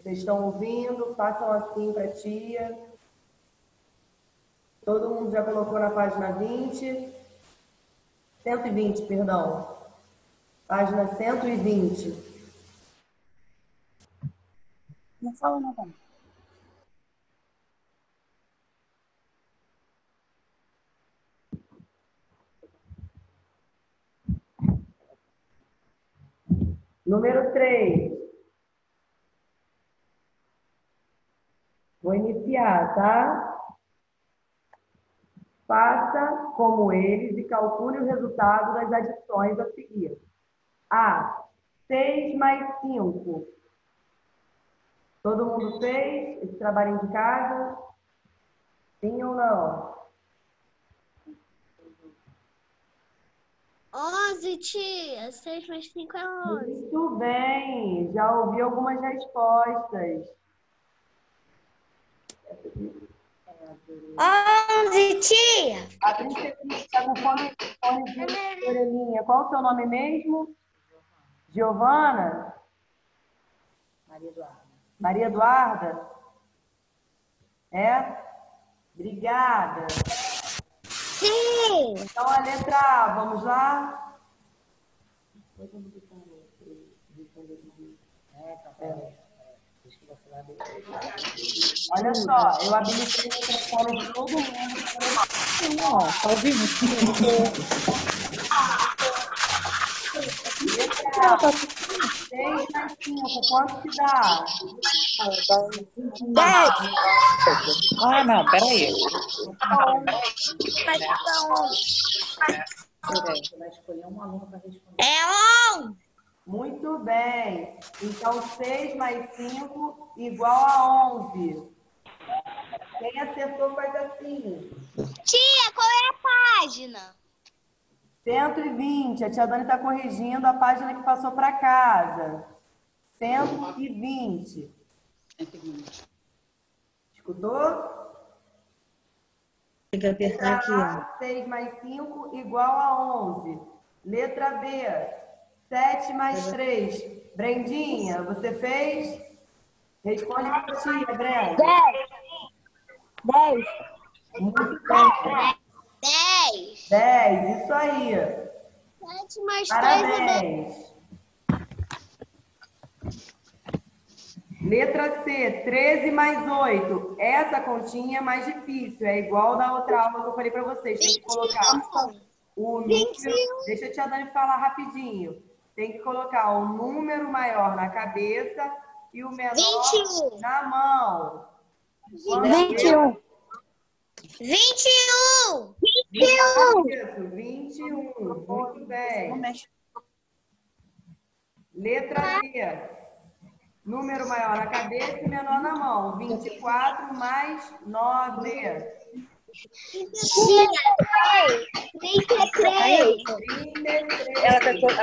Vocês estão ouvindo? Façam assim para a tia. Todo mundo já colocou na página 20? 120, perdão. Página 120. Não fala nada. Número 3. Vou iniciar, tá? Faça como eles e calcule o resultado das adições a seguir. A. 6 mais 5. Todo mundo fez esse trabalhinho de casa? Sim ou não? 11, tia. 6 mais 5 é 11. Muito bem, já ouvi algumas respostas. 11, tia. A princesa está com fone, fone de orelhinha. Qual o seu nome mesmo? Giovana? Maria Eduarda. Maria Eduarda? É? Obrigada. Sim. Então a letra A, vamos lá? É, então, peraí. Deixa eu falar dele. Olha só, eu habilitei o microfone de todo mundo. Não, tá ouvindo? 6 mais 5, quanto que dá? 10. Ah, não, peraí. Mas são 11. Peraí, você vai escolher um aluno para responder. É 11. Muito bem. Então, 6 mais 5 igual a 11. Quem acertou faz assim. Tia, qual é a página? 120. A tia Dani está corrigindo a página que passou para casa. 120. 120. Escutou? Tem que apertar aqui, ó. A, 6 mais 5 igual a 11. Letra B, 7 mais 3. Brendinha, você fez? Responde para a tia, Brenda. 10. Muito bem. 10. 10, isso aí. 7 mais 3 é 10. Parabéns. Letra C, 13 mais 8. Essa continha é mais difícil, é igual da outra aula que eu falei para vocês. Tem que colocar o número. 21. Deixa a tia Dani falar rapidinho. Tem que colocar o número maior na cabeça e o menor 21. na mão. 21. 21. 21. Isso, 21. Muito bem. Letra D. Número maior na cabeça e menor na mão. 24 mais 9. 33.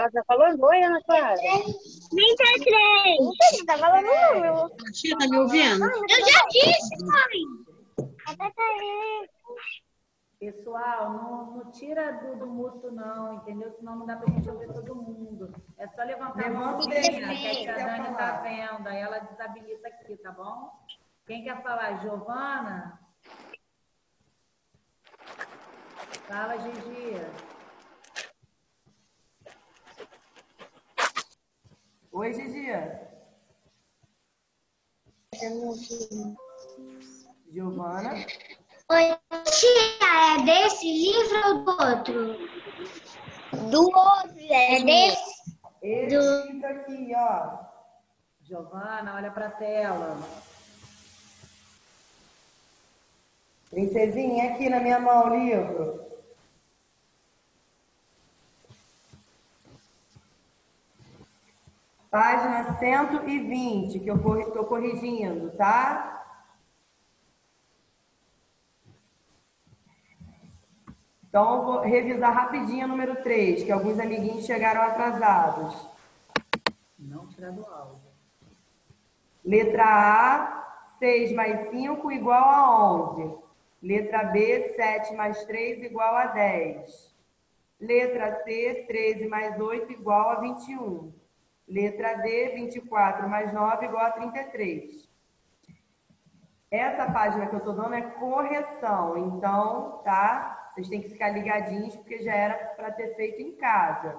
Ela tá, tá falando oi, Ana Clara? 33. Você tá falando número? Tia, tá me ouvindo? Eu já disse, mãe. Pessoal, não, não tira do, do mútuo, não, entendeu? Senão não dá pra gente ouvir todo mundo. É só levantar a mão dedinho, que a tia Dani tá vendo. Aí ela desabilita aqui, tá bom? Quem quer falar? Giovana? Fala, Gigi. Oi, Gigi. Giovana. Oi, tia, é desse livro ou do outro? Do outro, é desse? Esse livro aqui, ó. Giovana, olha pra tela. Princesinha, aqui na minha mão o livro. Página 120, que eu estou corrigindo, tá? Então, eu vou revisar rapidinho o número 3, que alguns amiguinhos chegaram atrasados. Não tirar do áudio. Letra A, 6 mais 5 igual a 11. Letra B, 7 mais 3 igual a 10. Letra C, 13 mais 8 igual a 21. Letra D, 24 mais 9 igual a 33. Essa página que eu estou dando é correção, então, tá? Vocês têm que ficar ligadinhos, porque já era para ter feito em casa.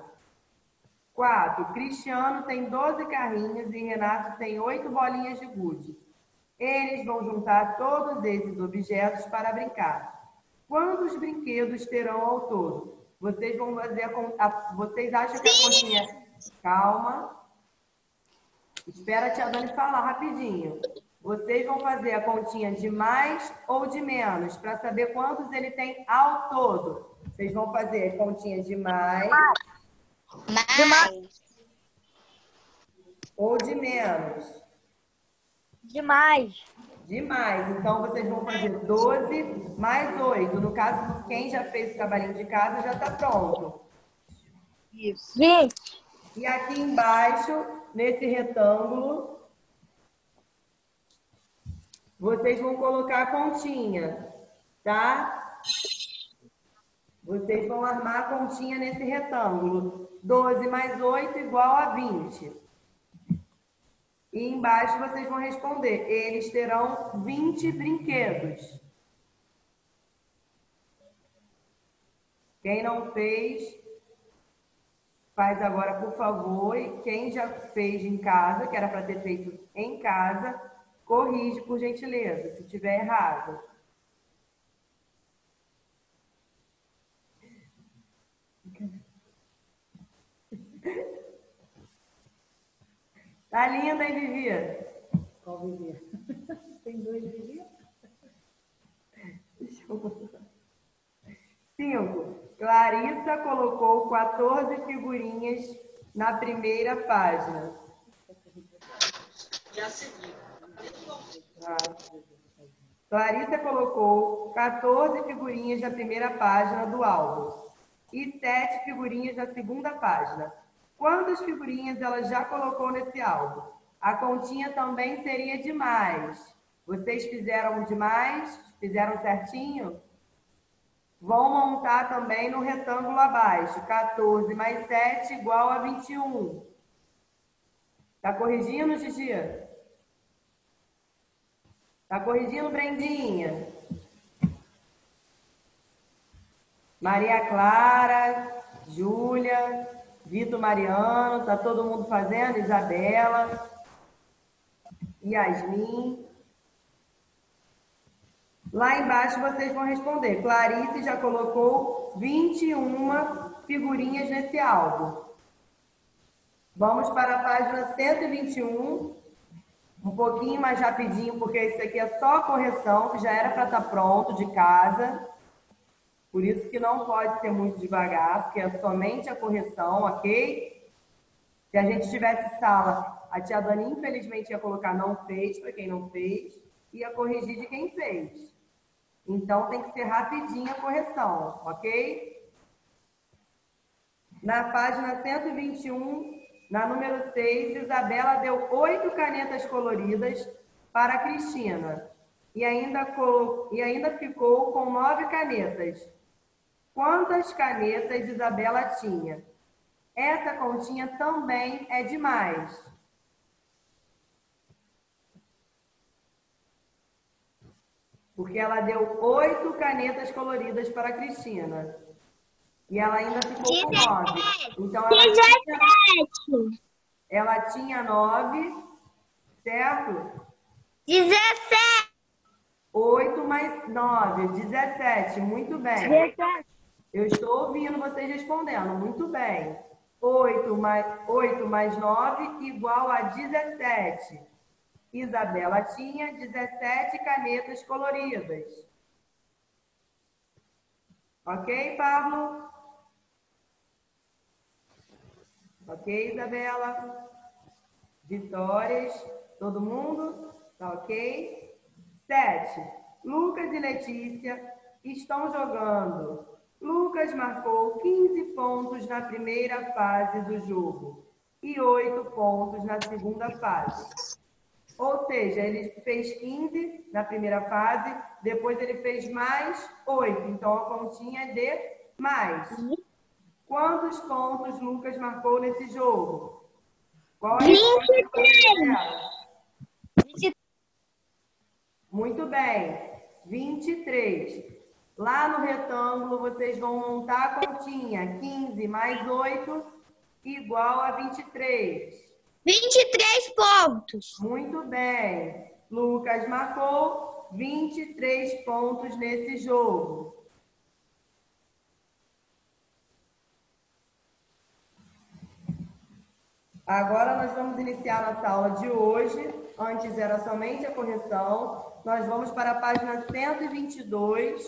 4. Cristiano tem 12 carrinhos e Renato tem 8 bolinhas de gude. Eles vão juntar todos esses objetos para brincar. Quantos brinquedos terão ao todo? Vocês vão fazer a, a vocês acham que a continha Calma. Espera a tia Dani falar rapidinho. Vocês vão fazer a continha de mais ou de menos para saber quantos ele tem ao todo. Vocês vão fazer a continha de mais Mais. ou de menos. Demais. Demais. Então, vocês vão fazer 12 mais 8. No caso, quem já fez o trabalhinho de casa já está pronto. Isso. 20. E aqui embaixo, nesse retângulo, vocês vão colocar a continha, tá? Vocês vão armar a continha nesse retângulo. 12 mais 8 igual a 20. E embaixo vocês vão responder. Eles terão 20 brinquedos. Quem não fez, Faz agora, por favor. E quem já fez em casa, que era para ter feito em casa, corrige, por gentileza, se tiver errado. Tá linda, hein, Vivi? Qual Vivi? Tem dois Vivi? Deixa eu botar. Cinco. Clarissa colocou 14 figurinhas na primeira página. Já segui. Clarissa colocou 14 figurinhas na primeira página do álbum e 7 figurinhas na segunda página. Quantas figurinhas ela já colocou nesse álbum? A continha também seria demais. Vocês fizeram demais? Fizeram certinho? Vão montar também no retângulo abaixo. 14 mais 7 igual a 21. Tá corrigindo, Gigi? Tá corrigindo, Brendinha? Maria Clara, Júlia, Vitor Mariano, tá todo mundo fazendo? Isabela, Yasmin. Lá embaixo vocês vão responder. Clarice já colocou 21 figurinhas nesse álbum. Vamos para a página 121. Um pouquinho mais rapidinho, porque isso aqui é só correção, que já era para estar tá pronto de casa. Por isso que não pode ser muito devagar, porque é somente a correção, ok? Se a gente tivesse sala, a tia Dani infelizmente ia colocar não fez, para quem não fez, e ia corrigir de quem fez. Então, tem que ser rapidinho a correção, ok? Na página 121, na número 6, Isabela deu oito canetas coloridas para Cristina e ainda, e ainda ficou com nove canetas. Quantas canetas Isabela tinha? Essa continha também é demais. Porque ela deu oito canetas coloridas para a Cristina. E ela ainda ficou com nove. Então ela tinha, ela tinha nove, certo? Dezessete. Oito mais nove, dezessete. Muito bem. Dezessete. Eu estou ouvindo vocês respondendo. Muito bem. Oito mais, oito mais nove igual a dezessete. Isabela tinha 17 canetas coloridas. Ok, Pablo? Ok, Isabela? Vitórias? Todo mundo? Tá ok? Sete. Lucas e Letícia estão jogando. Lucas marcou 15 pontos na primeira fase do jogo e 8 pontos na segunda fase. Ou seja, ele fez 15 na primeira fase, depois ele fez mais 8. Então a continha é de mais. Quantos pontos Lucas marcou nesse jogo? Qual é a resposta 23. dela? Muito bem. 23. Lá no retângulo, vocês vão montar a continha. 15 mais 8 igual a 23. 23 pontos. Muito bem. Lucas marcou 23 pontos nesse jogo. Agora nós vamos iniciar nossa aula de hoje. Antes era somente a correção. Nós vamos para a página 122.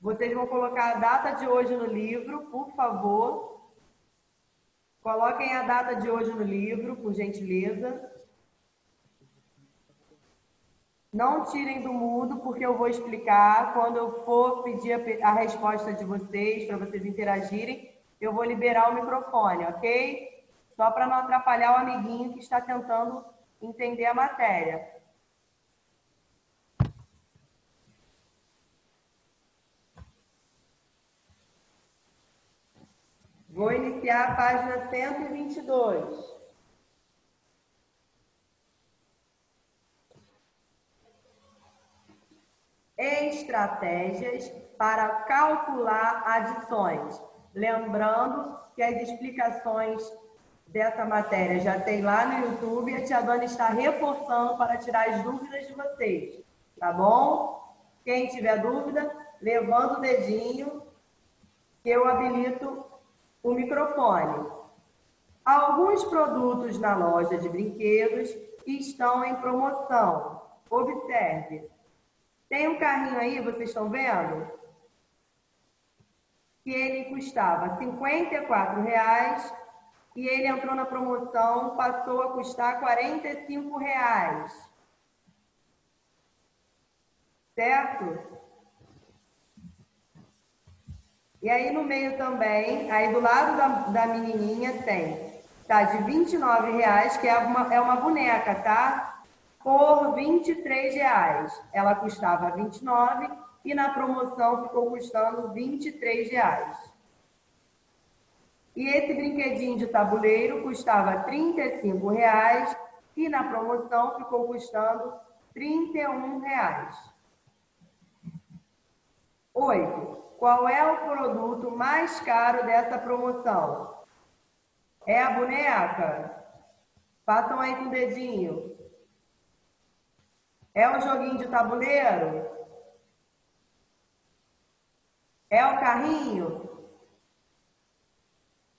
Vocês vão colocar a data de hoje no livro, por favor. Coloquem a data de hoje no livro, por gentileza. Não tirem do mudo, porque eu vou explicar. Quando eu for pedir a, a resposta de vocês, para vocês interagirem, eu vou liberar o microfone, ok? Só para não atrapalhar o amiguinho que está tentando entender a matéria. Vou iniciar a página 122. Estratégias para calcular adições. Lembrando que as explicações dessa matéria já tem lá no YouTube e a tia Dona está reforçando para tirar as dúvidas de vocês. Tá bom? Quem tiver dúvida, levanta o dedinho que eu habilito o microfone. Alguns produtos na loja de brinquedos estão em promoção. Observe. Tem um carrinho aí, vocês estão vendo? Que ele custava 54 reais e ele entrou na promoção, passou a custar 45 reais. Certo? E aí no meio também, aí do lado da, da menininha tem, tá de 29 reais, que é uma, é uma boneca, tá? Por 23 reais. Ela custava 29 e na promoção ficou custando 23 reais. E esse brinquedinho de tabuleiro custava 35 reais e na promoção ficou custando 31 reais. Oito. Qual é o produto mais caro dessa promoção? É a boneca? Façam aí com o dedinho. É o joguinho de tabuleiro? É o carrinho?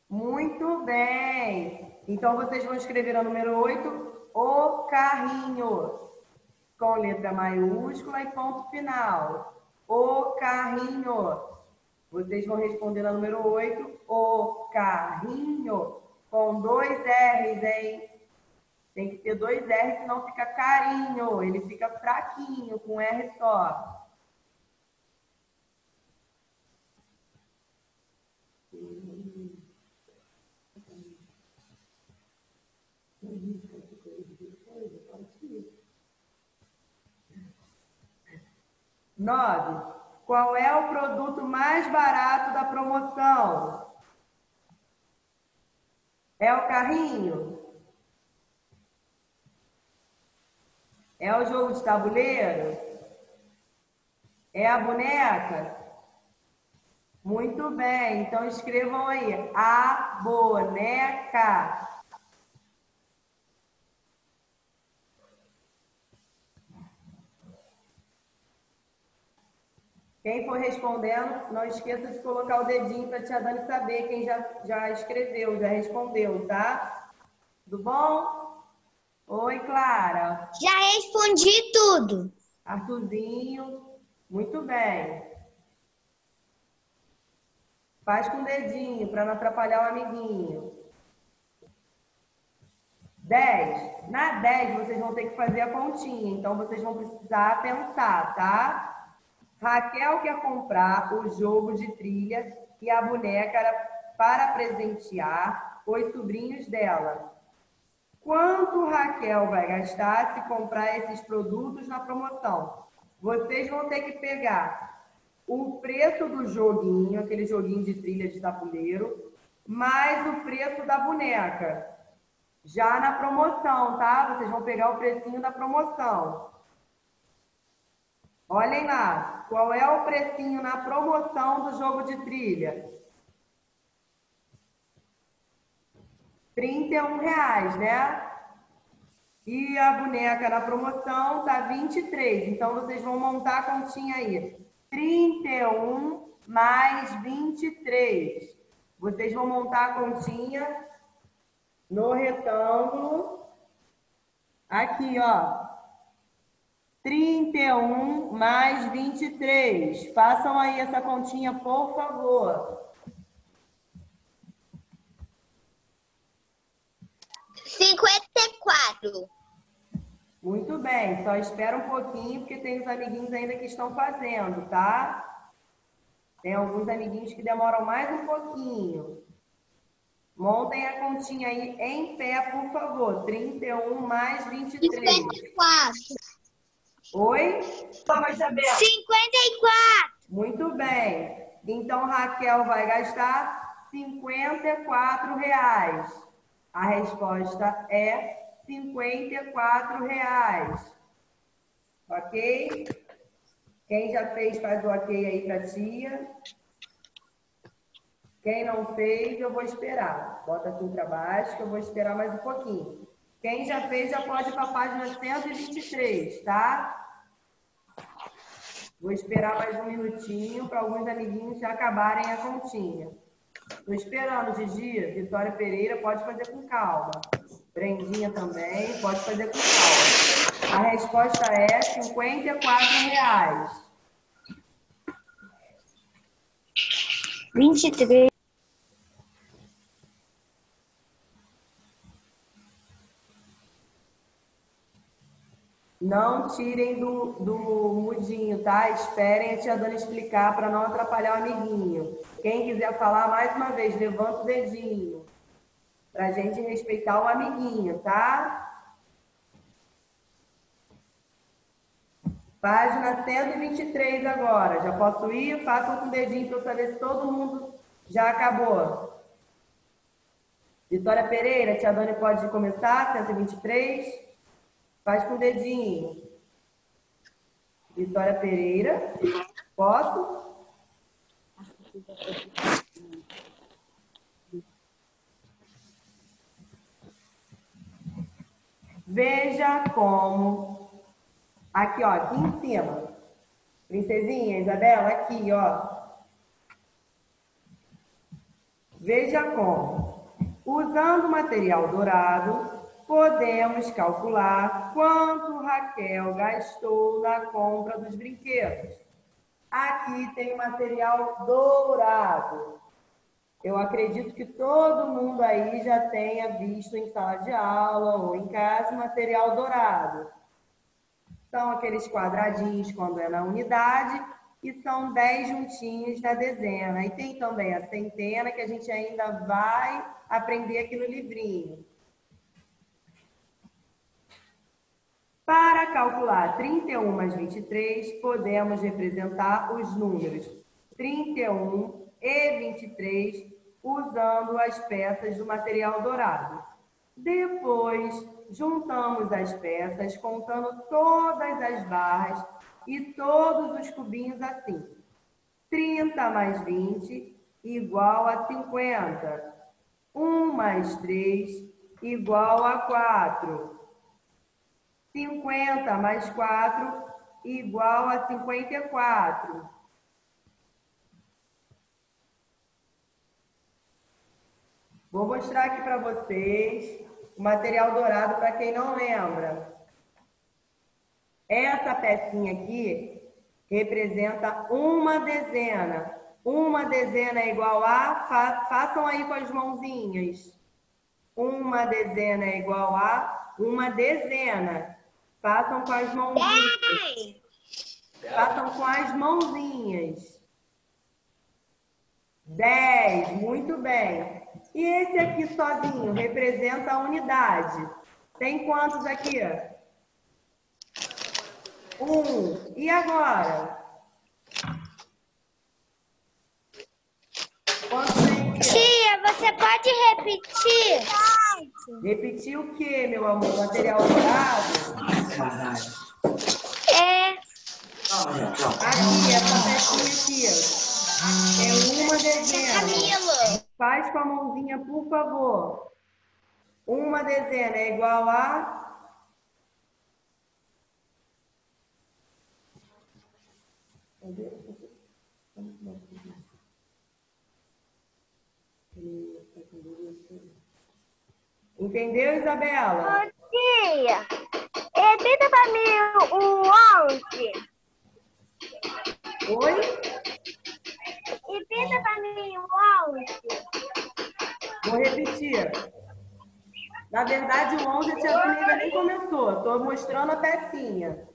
Muito bem. Então vocês vão escrever o número 8, o carrinho, com letra maiúscula e ponto final. O carrinho. Vocês vão responder na número 8, o carrinho, com dois R's, hein? Tem que ter dois R's, senão fica carinho. Ele fica fraquinho, com R só. Nove. Qual é o produto mais barato da promoção? É o carrinho? É o jogo de tabuleiro? É a boneca? Muito bem, então escrevam aí. A boneca. Quem for respondendo, não esqueça de colocar o dedinho para a tia Dani saber quem já, já escreveu, já respondeu, tá? Tudo bom? Oi, Clara. Já respondi tudo. Arthurzinho, muito bem. Faz com o dedinho para não atrapalhar o amiguinho. 10. Na 10 vocês vão ter que fazer a continha, então vocês vão precisar pensar, tá? Raquel quer comprar o jogo de trilha e a boneca para presentear os sobrinhos dela. Quanto Raquel vai gastar se comprar esses produtos na promoção? Vocês vão ter que pegar o preço do joguinho, aquele joguinho de trilha de tabuleiro, mais o preço da boneca. já na promoção, tá? Vocês vão pegar o precinho da promoção. Olhem lá, qual é o precinho na promoção do jogo de trilha? 31 reais, né? E a boneca na promoção tá 23. Então vocês vão montar a continha aí. 31 mais 23. Vocês vão montar a continha no retângulo. Aqui, ó. 31 mais 23. Façam aí essa continha, por favor. Cinquenta e quatro. Muito bem, só espera um pouquinho, porque tem os amiguinhos ainda que estão fazendo, tá? Tem alguns amiguinhos que demoram mais um pouquinho. Montem a continha aí em pé, por favor. 31 mais 23. 54. Oi? 54. Muito bem. Então, Raquel vai gastar 54 reais. A resposta é 54 reais. Ok? Quem já fez, faz o ok aí para tia. Quem não fez, eu vou esperar. Bota assim para baixo, que eu vou esperar mais um pouquinho. Quem já fez, já pode ir para a página 123, tá? Vou esperar mais um minutinho para alguns amiguinhos já acabarem a continha. Estou esperando, Gigi. Vitória Pereira, pode fazer com calma. Brendinha também, pode fazer com calma. A resposta é 54 reais. 23. Não tirem do, do mudinho, tá? Esperem a tia Dani explicar para não atrapalhar o amiguinho. Quem quiser falar, mais uma vez, levanta o dedinho. Para a gente respeitar o amiguinho, tá? Página 123 agora. Já posso ir? Façam com o dedinho para eu saber se todo mundo já acabou. Vitória Pereira, tia Dani pode começar? 123. Faz com o dedinho. Vitória Pereira. Posso? Veja como. Aqui, ó, aqui em cima. Princesinha, Isabela, aqui, ó. Veja como. Usando material dourado, podemos calcular quanto Raquel gastou na compra dos brinquedos. Aqui tem material dourado. Eu acredito que todo mundo aí já tenha visto em sala de aula ou em casa material dourado. São aqueles quadradinhos quando é na unidade e são 10 juntinhos na dezena. E tem também a centena que a gente ainda vai aprender aqui no livrinho. Para calcular 31 mais 23, podemos representar os números 31 e 23 usando as peças do material dourado. Depois, juntamos as peças, contando todas as barras e todos os cubinhos assim. 30 mais 20 igual a 50. 1 mais 3 igual a 4. 50 mais 4 igual a 54. Vou mostrar aqui para vocês o material dourado para quem não lembra. Essa pecinha aqui representa uma dezena. Uma dezena é igual a... Fa façam aí com as mãozinhas. Uma dezena é igual a uma dezena. Façam com as mãozinhas. Façam com as mãozinhas. Dez, muito bem. E esse aqui sozinho representa a unidade. Tem quantos aqui? Um. E agora? Quantos tem o quê? Tia, você pode repetir? Repetir o quê, meu amor? Material dourado? É. Aqui, essa pecinha aqui. É uma dezena. Camilo. Faz com a mãozinha, por favor. Uma dezena é igual a. Entendeu, Isabela? Ô, tia, repita pra mim o 11. Oi? Repita pra mim o 11. Vou repetir. Na verdade, o 11 a tia nem começou. Estou mostrando a pecinha.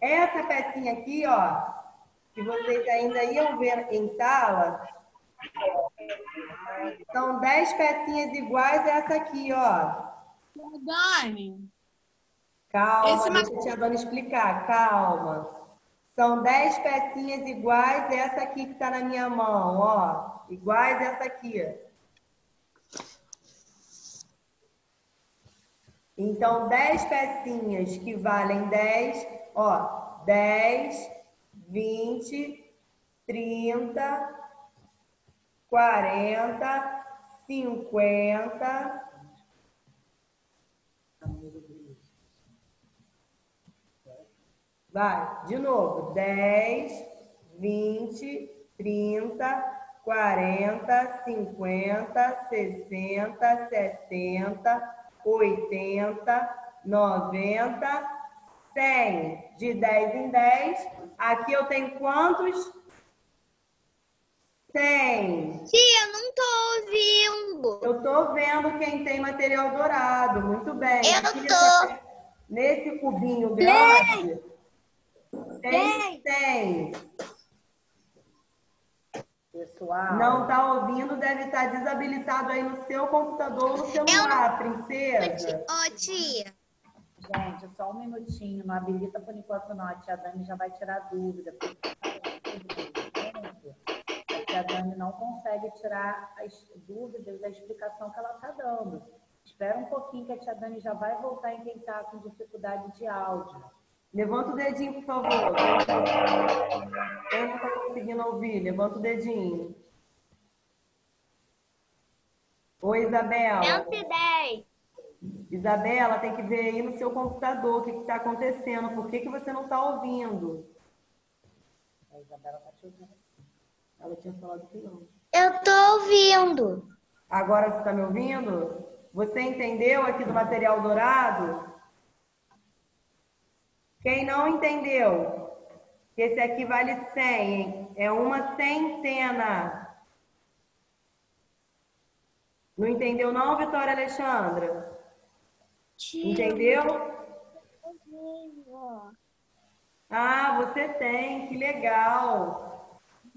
Essa pecinha aqui, ó, que vocês ainda iam ver em sala, são 10 pecinhas iguais a essa aqui, ó. Dani, Calma, Esse deixa a tia Dani explicar, calma. São 10 pecinhas iguais a essa aqui que está na minha mão, ó. Iguais a essa aqui. Então, 10 pecinhas que valem 10, ó. 10, 20, 30, 40, 50, Vai, de novo. 10, 20, 30, 40, 50, 60, 70, 80, 90, 100. De 10 em 10. Aqui eu tenho quantos? 100. Tia, eu não tô ouvindo. Eu tô vendo quem tem material dourado. Muito bem. Eu Aqui tô. nessa- Nesse cubinho grande. Tem 100. Pessoal, Não tá ouvindo, deve estar desabilitado aí no seu computador ou no celular, princesa. Ô, tia. gente, só um minutinho. Não habilita por enquanto, não. A tia Dani já vai tirar dúvida. porque A tia Dani não consegue tirar as dúvidas da explicação que ela está dando. Espera um pouquinho que a tia Dani já vai voltar em quem está com dificuldade de áudio. Levanta o dedinho, por favor. Quem não está conseguindo ouvir, levanta o dedinho. Oi, Isabela. 110. Isabela, tem que ver aí no seu computador o que está acontecendo. Por que, que você não está ouvindo? A Isabela está te ouvindo. Ela tinha falado que não. Eu tô ouvindo. Agora você está me ouvindo? Você entendeu aqui do material dourado? Quem não entendeu? Esse aqui vale 100, hein? É uma centena. Não entendeu não, Vitória Alexandra? Entendeu? Ah, você tem, que legal.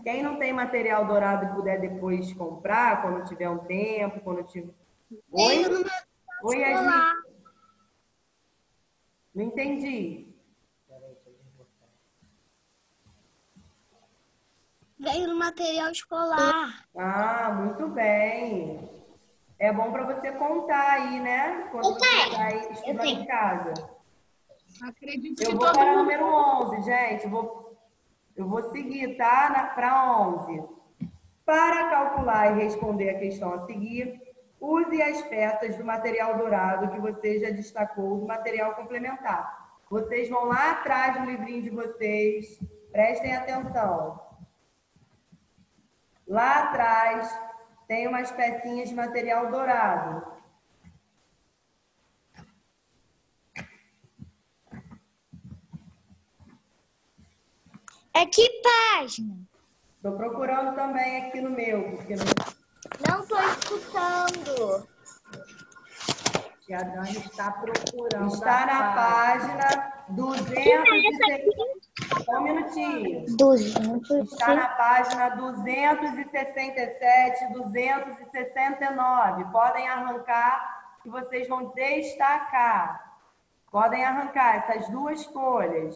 Quem não tem material dourado e puder depois comprar, quando tiver um tempo, quando tiver. Oi? Oi, Yasmin. Não entendi. Veio no material escolar. Ah, muito bem. É bom para você contar aí, né? Quando Eu você tenho, está aí eu estudando tenho. em casa. acredito Eu que vou todo para o mundo. número 11, gente. Vou, eu vou seguir, tá? Para 11. Para calcular e responder a questão a seguir, use as peças do material dourado que você já destacou do material complementar. Vocês vão lá atrás do livrinho de vocês, prestem atenção. Lá atrás tem umas pecinhas de material dourado. É que página? Estou procurando também aqui no meu, porque não Não tô escutando. Tia Dani está procurando. Está a na página. página 267. Só um minutinho. 200. Está na página 267, 269. Podem arrancar que vocês vão destacar. Podem arrancar essas duas folhas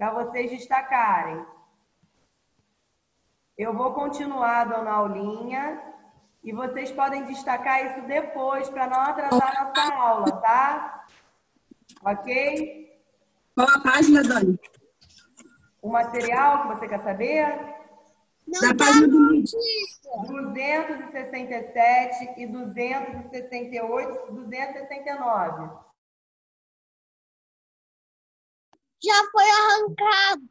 para vocês destacarem. Eu vou continuar dando aulinha e vocês podem destacar isso depois para não atrasar nossa aula, tá? Ok? Qual a página, Dani? O material que você quer saber? Da página do Meet. 267 e 268 e 269. Já foi arrancado.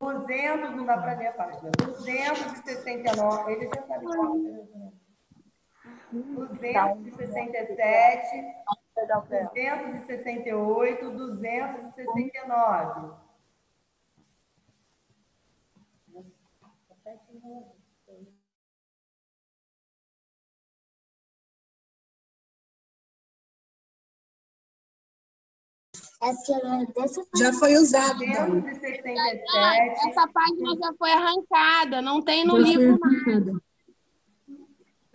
200, não dá para ler a página. 269, ele já sabe qual. é. 267, 268, 269. Já foi usado. 267, Essa página já foi arrancada, não tem no Já livro mais.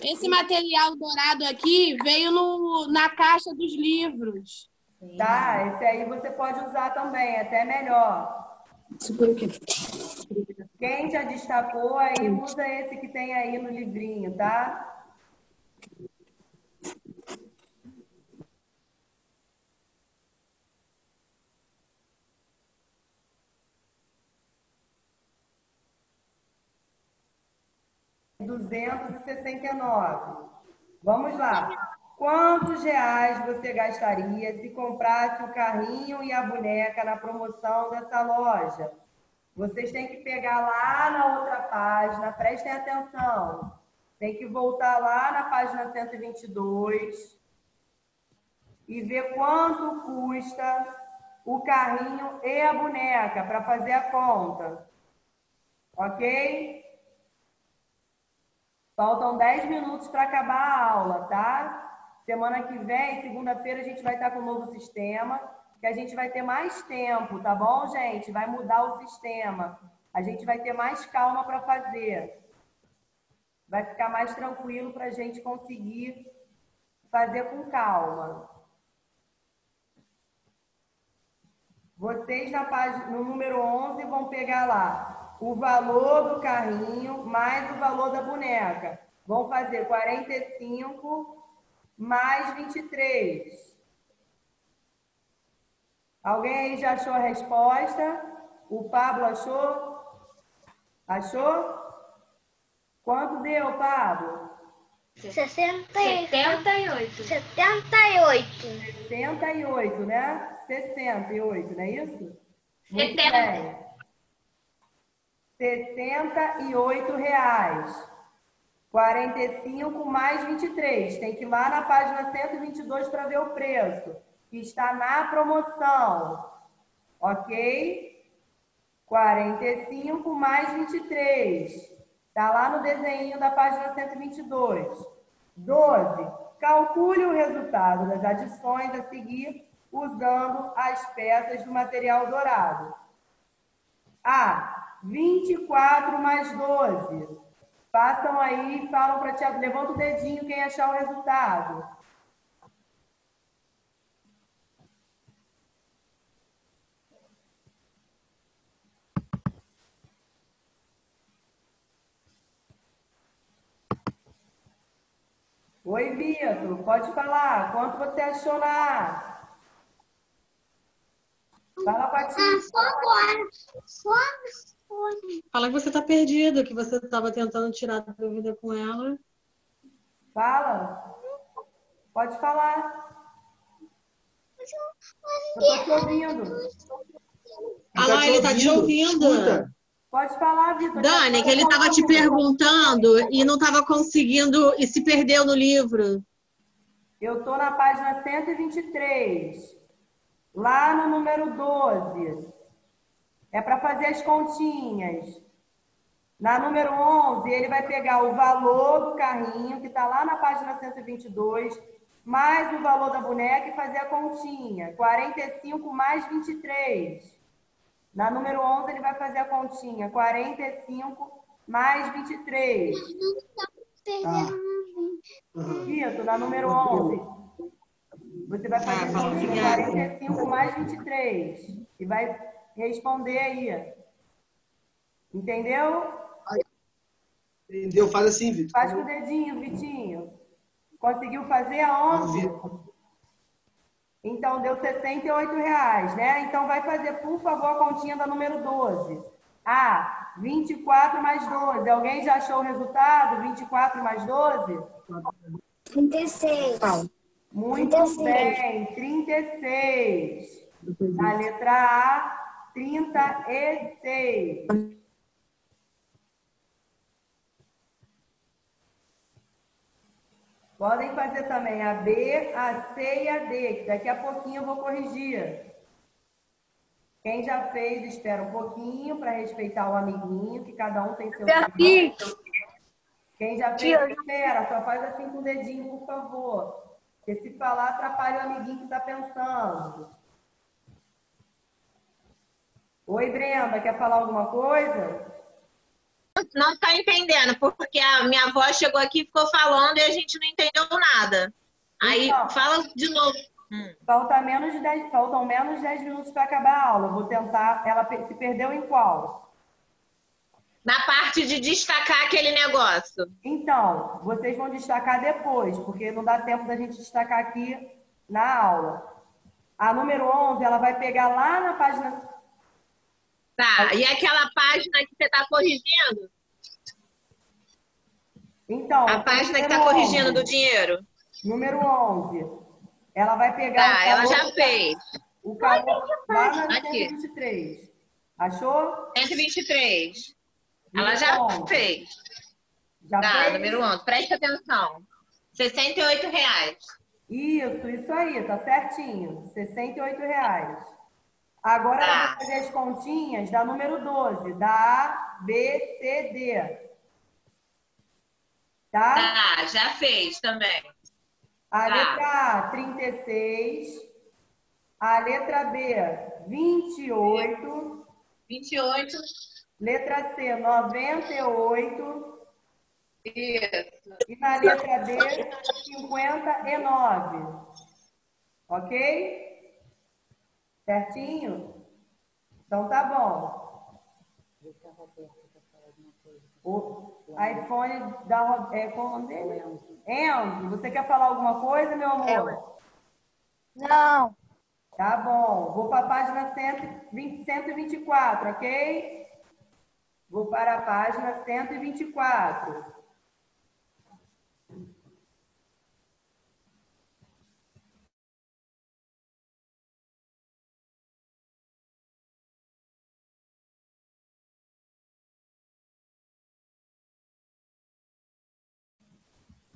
Esse material dourado aqui veio no, na caixa dos livros. tá? Esse aí você pode usar também, até melhor. Quem já destacou aí, usa esse que tem aí no livrinho, tá? Duzentos e sessenta e nove. Vamos lá. Quantos reais você gastaria se comprasse o carrinho e a boneca na promoção dessa loja? Vocês têm que pegar lá na outra página, prestem atenção. Tem que voltar lá na página 122 e ver quanto custa o carrinho e a boneca para fazer a conta. Ok? Faltam 10 minutos para acabar a aula, tá? Semana que vem, segunda-feira, a gente vai estar com um novo sistema, que a gente vai ter mais tempo, tá bom, gente? Vai mudar o sistema. A gente vai ter mais calma para fazer. Vai ficar mais tranquilo para a gente conseguir fazer com calma. Vocês na página, no número 11 vão pegar lá o valor do carrinho mais o valor da boneca. Vão fazer 45 mais 23. Alguém aí já achou a resposta? O Pablo achou? Achou? Quanto deu, Pablo? 78. 78. 68, né? 68, não é isso? Muito 70. bem. 68 reais. 45 mais 23. Tem que ir lá na página 122 para ver o preço. Que está na promoção. Ok? 45 mais 23. Está lá no desenho da página 122. 12. Calcule o resultado das adições a seguir usando as peças do material dourado. A. 24 mais 12. Façam aí, falam para Tiago. Levanta o dedinho quem achar o resultado. Oi, Vitor. Pode falar. Quanto você achou na A? Fala com a tia. Ah, só agora. Só agora. Fala que você tá perdido, que você estava tentando tirar a dúvida com ela. Fala. Pode falar. Eu tô te ouvindo. Ah lá, ele tá te ouvindo. Escuta. Pode falar, Vitor. Dani, que ele estava te perguntando e não estava conseguindo e se perdeu no livro. Eu tô na página 123. Lá no número 12. É para fazer as continhas. Na número 11, ele vai pegar o valor do carrinho, que está lá na página 122, mais o valor da boneca e fazer a continha. 45 mais 23. Na número 11, ele vai fazer a continha. 45 mais 23. Vitor, na número 11, você vai fazer Ah, fala, continha. obrigada. 45 mais 23. E vai responder aí. Entendeu? Entendeu? Faz assim, Vitor. Faz com o dedinho, Vitinho. Conseguiu fazer aonde? Então, deu 68 reais, né? Então, vai fazer, por favor, a continha da número 12. Ah, 24 mais 12. Alguém já achou o resultado? 24 mais 12? 36. Muito 36. bem, 36. Na letra A, 36. Podem fazer também a B, a C e a D, que daqui a pouquinho eu vou corrigir. Quem já fez, espera um pouquinho para respeitar o amiguinho, que cada um tem seu tempo. Quem já fez, espera, só faz assim com o dedinho, por favor. Porque se falar, atrapalha o amiguinho que está pensando. Oi, Brenda, quer falar alguma coisa? Não está entendendo, porque a minha avó chegou aqui e ficou falando e a gente não entendeu nada. Aí, Então. fala de novo. Hum. Falta menos de 10, faltam menos de 10 minutos para acabar a aula. Vou tentar. Ela se perdeu em qual? Na parte de destacar aquele negócio. Então, vocês vão destacar depois, porque não dá tempo da gente destacar aqui na aula. A número 11, ela vai pegar lá na página. Tá, e aquela página que você está corrigindo? Então, A página que está corrigindo 11, do dinheiro? Número 11. Ela vai pegar. Tá, ela já fez. O calor lá na Aqui. 123. Achou? 123. Ela já 11. fez. Já Tá, fez? número 11. Preste atenção. 68 reais. Isso, isso aí, tá certinho. 68 reais. Agora Tá. vai fazer as continhas da número 12, da A, B, C, D. Tá? Tá, já fez também. A tá. letra A, 36. A letra B, 28. 28. Letra C, 98. Isso. E na letra D, 59. Ok? Certinho? Então tá bom. O iPhone da é, qual o nome dele? Enzo, você quer falar alguma coisa, meu amor? Não. Tá bom. Vou para a página 120, 124, ok? Vou para a página 124.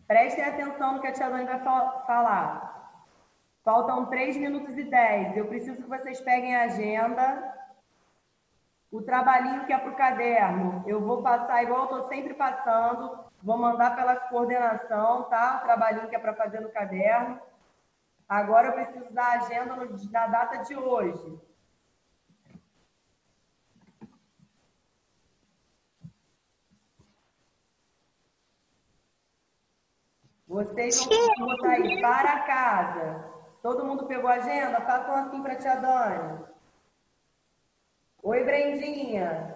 Prestem atenção no que a tia Dani vai fa- falar. Faltam 3 minutos e 10. Eu preciso que vocês peguem a agenda. O trabalhinho que é para o caderno, eu vou passar igual eu estou sempre passando. Vou mandar pela coordenação, tá? O trabalhinho que é para fazer no caderno. Agora eu preciso da agenda no- da data de hoje. Vocês vão botar aí para casa. Todo mundo pegou a agenda? Façam assim para a tia Dani. Oi, Brendinha.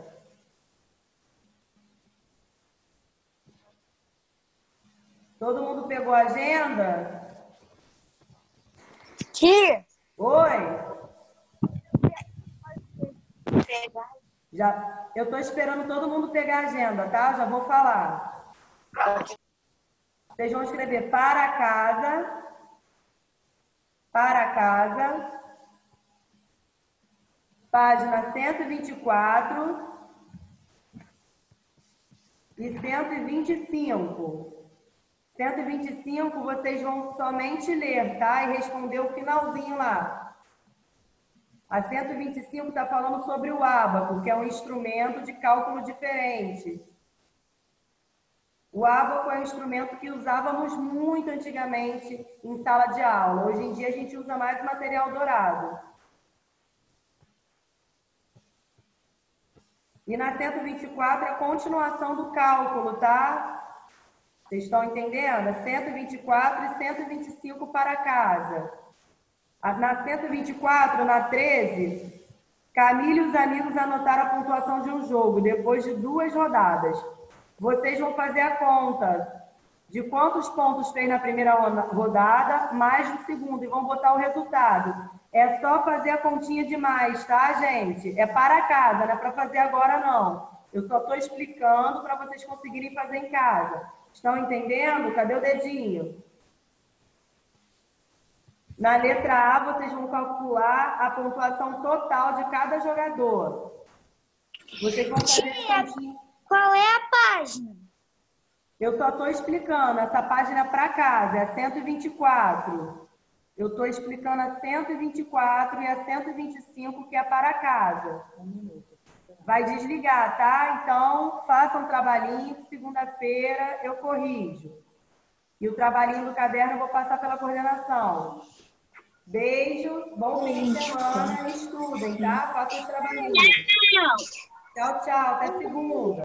Todo mundo pegou a agenda? Tia. Oi? Já, eu estou esperando todo mundo pegar a agenda, tá? Já vou falar. Vocês vão escrever para casa, para casa, página 124 e 125. 125 vocês vão somente ler, tá? E responder o finalzinho lá. A 125 está falando sobre o ábaco, que é um instrumento de cálculo diferente. O ábaco é um instrumento que usávamos muito antigamente em sala de aula. Hoje em dia a gente usa mais material dourado. E na 124 é a continuação do cálculo, tá? Vocês estão entendendo? É 124 e 125 para casa. Na 124, na 13, Camila e os amigos anotaram a pontuação de um jogo depois de duas rodadas. vocês vão fazer a conta de quantos pontos fez na primeira ro- rodada, mais no segundo, e vão botar o resultado. É só fazer a continha de mais, tá, gente? É para casa, não é para fazer agora, não. Eu só estou explicando para vocês conseguirem fazer em casa. Estão entendendo? Cadê o dedinho? Na letra A, vocês vão calcular a pontuação total de cada jogador. Vocês vão fazer a continha. Qual é a página? Eu só estou explicando essa página para casa, é a 124. Eu estou explicando a 124 e a 125, que é para casa. Vai desligar, tá? Então, façam um trabalhinho, segunda-feira eu corrijo. E o trabalhinho do caderno eu vou passar pela coordenação. Beijo, bom fim de semana, estudem, tá? Façam os trabalhinhos. Tchau, tchau, até segunda.